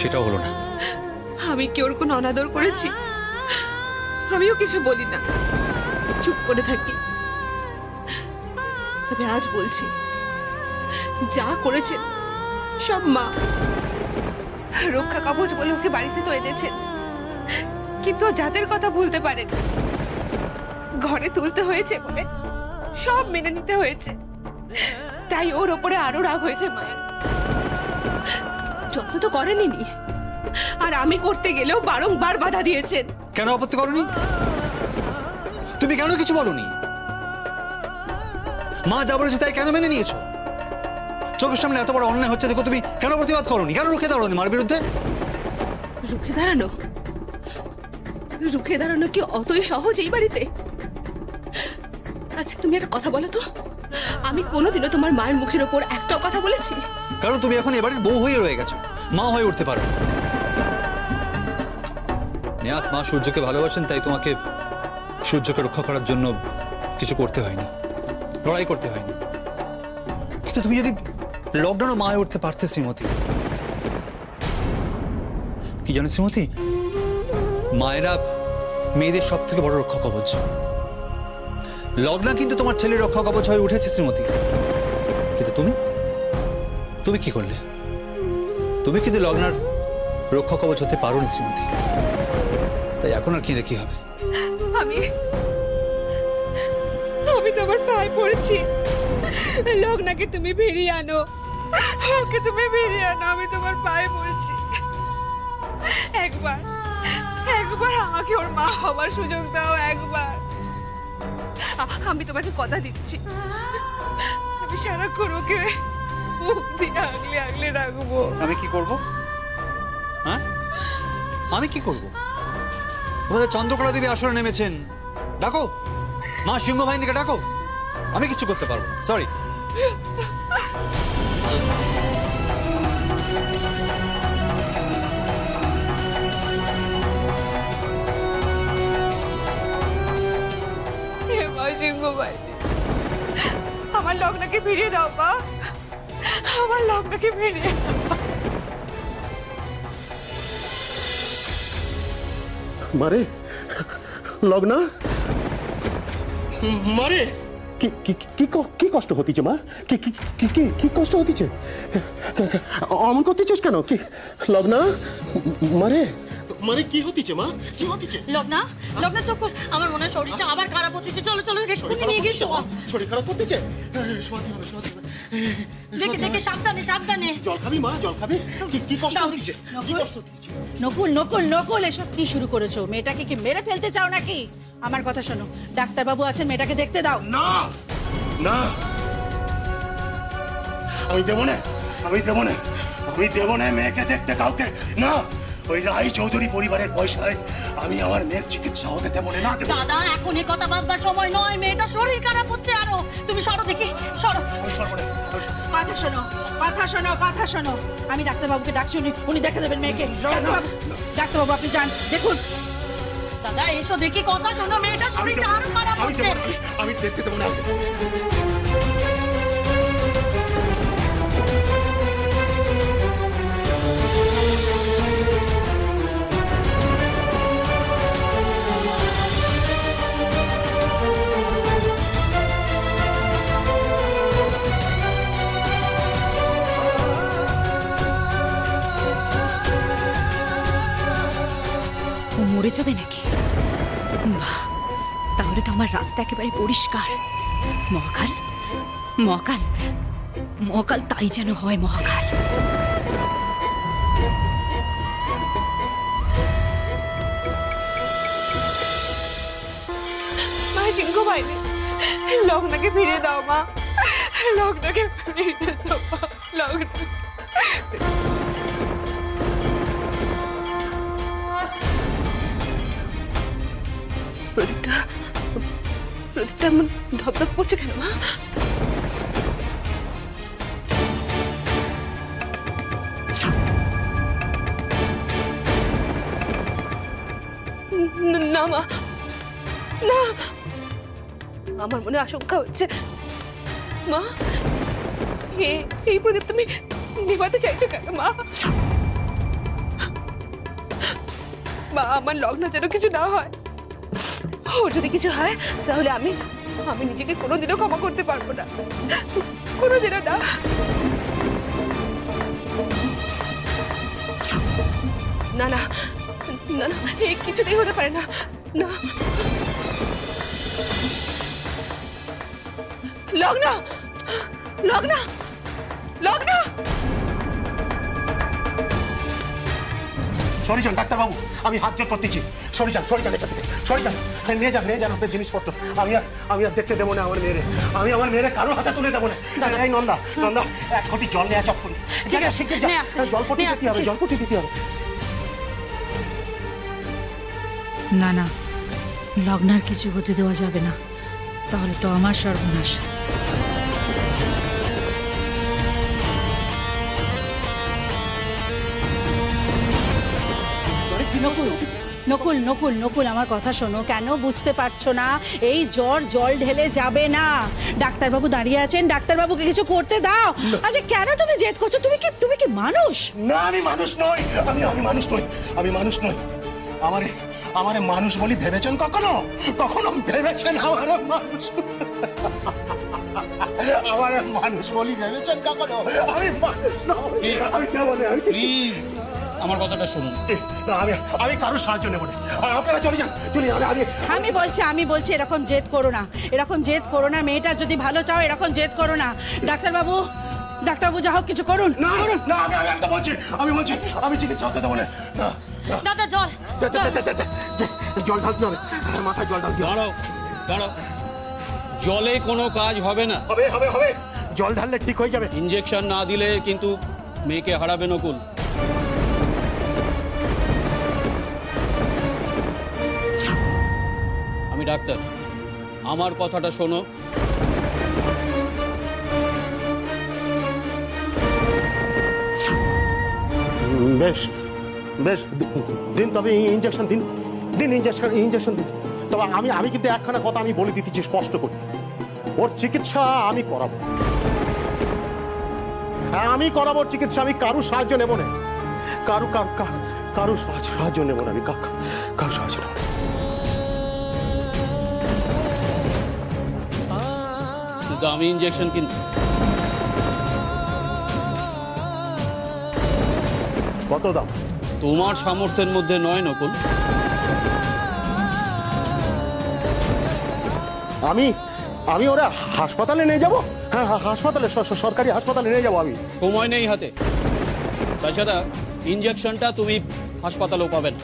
সেটাও হলো না। আমি কি ওর কোনো অনাদর করেছি? আমিও কিছু বলি না। চুপ করে থাকি। তবে আজ বলছি, যা করেছেন, সব মা। রক্ষা কবচ বলে ওকে বাড়িতে তো এনেছেন। কিন্তু যাদের কথা ভুলতে পারেন। ঘরে তুলতে হয়েছে বলে সব মেনে নিতে হয়েছে। তাই ওর ওপরে আরও রাগ হয়েছে মায়ের। যত্ন তো করেনি নি। আর আমি করতে গেলেও বারংবার বাধা দিয়েছেন। কেন আপত্তি করনি? তুমি কেন কিছু বলনি? মা যা বলেছে তাই কেন মেনে নিয়েছো? চোখের সামনে এত বড় অন্যায় হচ্ছে দেখো তুমি কেন প্রতিবাদ করনি? কেন রুখে দাঁড়ানি মার বিরুদ্ধে? রুখে দাঁড়ানো? রুখে দাঁড়ানো কি অতই সহজ এই বাড়িতে? আচ্ছা তুমি একটা কথা বলো তো। আমি কোনোদিনও তোমার মায়ের মুখের ওপর একটাও কথা বলেছি? কারণ তুমি এখন এবারের বউ হয়ে রয়ে গেছো। মা হয়ে উঠতে পারো নেহাত মা সূর্যকে ভালোবাসেন, তাই তোমাকে সূর্যকে রক্ষা করার জন্য কিছু করতে হয়নি। লড়াই করতে হয়নি। কিন্তু তুমি যদি লকডাউনে মা হয়ে উঠতে পারতে, শ্রীমতী। কি জানো শ্রীমতী? মায়েরা মেয়েদের সব থেকে বড় রক্ষা কবচ। লকডাউন কিন্তু তোমার ছেলের রক্ষা কবচ হয়ে উঠেছে, শ্রীমতী। তুমি কি করলে? তুমি কিন্তু লগ্নার রক্ষা কবচ হতে পারো না শ্রীমতী। তাই এখন আর কি দেখি হবে? আমি আমি তোমার পায়ে পড়েছি। লগ্নাকে তুমি বেরিয়ে আনো। ওকে তুমি বেরিয়ে আনো, আমি তোমার পায়ে পড়েছি। একবার একবার আমাকে ওর মা হবার সুযোগ দাও, একবার। আমি তোমাকে কথা দিচ্ছি। আমি সারাক্ষণ ওকে মুখ দিয়ে আগলে আগলে রাখব। আমি কি করব? হ্যাঁ? আমি কি করব? তোমাদের চন্দ্রকলা দেবী আসরে নেমেছেন। ডাকো। মা সিংহ বাহিনীকে ডাকো। আমি কিছু করতে পারব সরি সিংহ বাহিনী আমার লগ্নকে ফিরিয়ে দাও মা। আমার লগ্নকে ফিরিয়ে দাও মারে লগ্না মারে কি কি কি ক- কি কষ্ট হতিছে মা কি কি কি কি কি কষ্ট হতিছে অমন করতেছিস কেন কি লগ্না মারে মানে কি হতিছে মা? কি হতিছে? লগ্না লগ্না চোখ। আমার মনে হয় শরীরটা আবার খারাপ হতেছে। চলো চলো এক্ষুনি নিয়ে গিয়ে শোয়া। শরীর খারাপ করতেছে শোয়াতে হবে শোয়াতে হবে। দেখে দেখে সাবধানে সাবধানে। জল খাবি মা জল খাবি? কি কষ্ট হতিছে? কি। কষ্ট হতিছে? নকুল নকুল নকুল এসব কি শুরু করেছ? মেয়েটাকে কি মেরে ফেলতে চাও নাকি? আমার কথা শোনো। ডাক্তারবাবু আছেন মেয়েটাকে দেখতে দাও। না! না! আমি দেবো না আমি দেবো না আমি দেবো না মেয়েকে দেখতে কাউকে। না! ওই রাই চৌধুরী পরিবারের পয়সায় আমি আমার মেয়ের চিকিৎসা হতে দেবো না দাদা এখন এ কথা ভাববার সময় নয়। মেয়েটা শরীর খারাপ হচ্ছে আরও। তুমি সরো দেখি সরো। কথা শোনো কথা শোনো কথা শোনো। আমি ডাক্তারবাবুকে ডাকছি উনি উনি দেখে দেবেন মেয়েকে। ডাক্তারবাবু ডাক্তারবাবু আপনি যান দেখুন। দাদা এসো দেখি কথা শোনো মেয়েটা আমি শরীরটা আরও খারাপ হচ্ছে। আমি- আমি দেখতে দেবো না। মরে যাবে নাকি? বাহ তাহলে তো আমার রাস্তা একেবারে পরিষ্কার। মহাকাল? মহাকাল? মহাকাল তাই যেন হয় মহাকাল। সিংহ লগ্নাকে ফিরিয়ে দাও মা। লগ্নাকে দাও লগ্ন প্রদীপটা প্রদীপটা এমন ধপধপ করছে কেন মা ন- না মা না আমার মনে আশঙ্কা হচ্ছে মা এ- এই প্রদীপ তুমি নিভাতে চাইছো কেন মা মা আমার লগ্ন যেন কিছু না হয় ওর যদি কিছু হয়, তাহলে আমি আমি নিজেকে কোনোদিনও ক্ষমা করতে পারব না। কোনোদিনও না। না না না না এই কিছুতেই হতে পারে না। না। লগ্ন! লগ্ন! লগ্ন! সরি যান ডাক্তারবাবু আমি হাত জোর করতেছি। সরি যান সরি যান এটা থেকে। সরি যান হ্যাঁ, নিয়ে যান নিয়ে যান আপনার জিনিসপত্র। আমি আর আমি আর দেখতে দেবো না আমার মেয়েরে। আমি আমার মেয়েরে কারও হাতে তুলে দেবো না। এই নন্দা নন্দা এক ঘটি জল নেওয়া চপ করি। ঠিক আছে, শিগগির যা নিয়ে আসতেছি, জলপটি দিতে হবে। জলপটি দিতে হবে। না না লগ্নার কিছু হতে দেওয়া যাবে না। তাহলে তো আমার সর্বনাশ। নকুল নকুল নকুল নকুল আমার কথা শোনো। কেন বুঝতে পারছ না? এই জ্বর জল ঢেলে যাবে না। ডাক্তারবাবু দাঁড়িয়ে আছেন। ডাক্তারবাবুকে কিছু করতে দাও। আচ্ছা কেন তুমি জেদ করছ? তুমি কি তুমি কি মানুষ? না আমি মানুষ নই। আমি আমি মানুষ নই। আমি মানুষ নই। আমারে আমারে মানুষ বলি ভেবেছেন কখনো? কখনো ভেবেছেন আমারে মানুষ? আমার মানুষ বলি ভেবেছেন কখনো? আমি মানুষ নই। আমি দেবো না আমি প্লিজ আমার কথাটা শুনুন। আমি আমি কারও সাহায্য নেব না। আপনারা চলে যান চলে যান আমি আমি বলছি আমি বলছি এরকম জেদ করো না। এরকম জেদ করো না মেয়েটা যদি ভালো চাও এরকম জেদ করো না। ডাক্তারবাবু ডাক্তারবাবু যা হোক কিছু করুন না না আমি আমি একদম বলছি আমি বলছি আমি চিকিৎসা হতে দেবো না। না না। দাদা জল জল। ঢালতে হবে মাথায় জল ঢালতে দাঁড়াও দাঁড়াও। জলে কোনো কাজ হবে না। হবে হবে হবে। জল ঢাললে ঠিক হয়ে যাবে। ইঞ্জেকশন না দিলে কিন্তু মেয়েকে হারাবে নকুল। ডাক্তার। আমার কথাটা শোনো। বেশ বেশ, দিন, তবে ইঞ্জেকশন দিন। দিন ইঞ্জেকশন ইঞ্জেকশন দিন। তবে আমি আমি কিন্তু একখানা কথা আমি বলে দিতেছি, স্পষ্ট করে। ওর চিকিৎসা আমি করাবো। আমি করাবো চিকিৎসা, আমি কারু সাহায্য নেব না। কারু কারু সাহায্য নেব না আমি। কারু সাহায্য নেব দামি ইঞ্জেকশন কিন্তু কত দাম? তোমার সামর্থ্যের মধ্যে নয় নকুল। আমি? আমি ওরা হাসপাতালে নিয়ে যাব? হ্যাঁ হ্যাঁ হাসপাতালে সরকারি হাসপাতালে নিয়ে যাব আমি। সময় নেই হাতে। তাছাড়া ইঞ্জেকশনটা তুমি হাসপাতালেও পাবে না।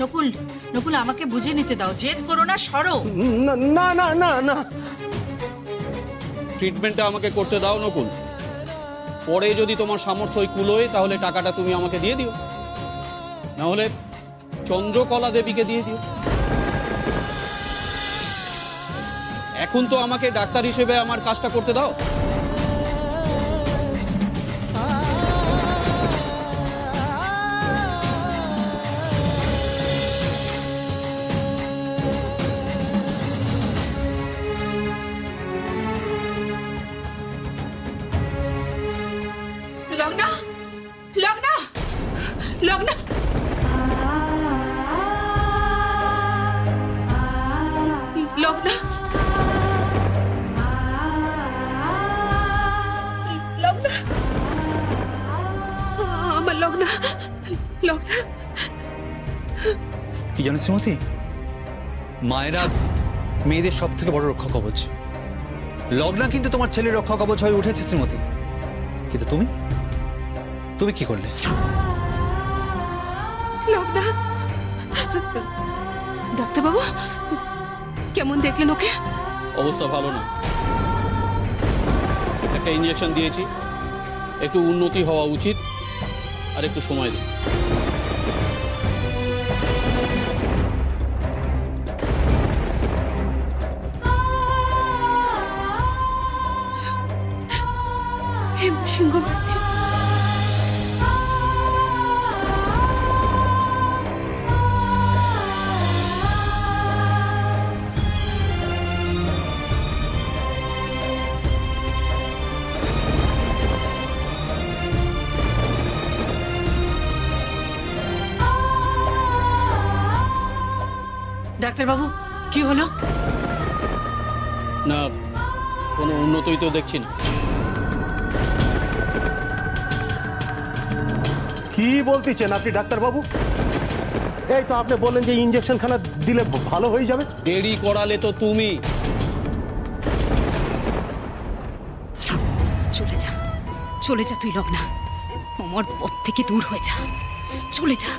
নকুল নকুল আমাকে বুঝে নিতে দাও। জেদ করো না সরো। না না না না না। ট্রিটমেন্টটা আমাকে করতে দাও নকুল। পরে যদি তোমার সামর্থ্য ওই কুলোয় তাহলে টাকাটা তুমি আমাকে দিয়ে দিও। না হলে চন্দ্রকলা দেবীকে দিয়ে দিও। এখন তো আমাকে ডাক্তার হিসেবে আমার কাজটা করতে দাও। লগ্ন লগ্ন লগ্ন। লগ্ন। লগ্ন। আমার লগ্ন লগ্ন। কি জানো শ্রীমতী? মায়েরা মেয়েদের সব থেকে বড় রক্ষা কবচ। লগ্না কিন্তু তোমার ছেলের রক্ষা কবচ হয়ে উঠেছে শ্রীমতী। কিন্তু তুমি? তুমি কি করলে? লগ্ন। ডাক্তারবাবু কেমন দেখলেন ওকে? অবস্থা ভালো না। একটা ইঞ্জেকশন দিয়েছি। একটু উন্নতি হওয়া উচিত আর একটু সময় দিন। সিংহ ডাক্তারবাবু কি হলো? না কোনো উন্নতই তো দেখছি না। কি বলতেছেন আপনি ডাক্তারবাবু? এই তো আপনি বললেন যে ইঞ্জেকশন খানা দিলে ভালো হয়ে যাবে। দেরি করালে তো তুমি। চলে যা চলে যা তুই লগ্না আমার পথ থেকে দূর হয়ে যা। চলে যা।